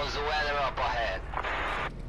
How's the weather up ahead?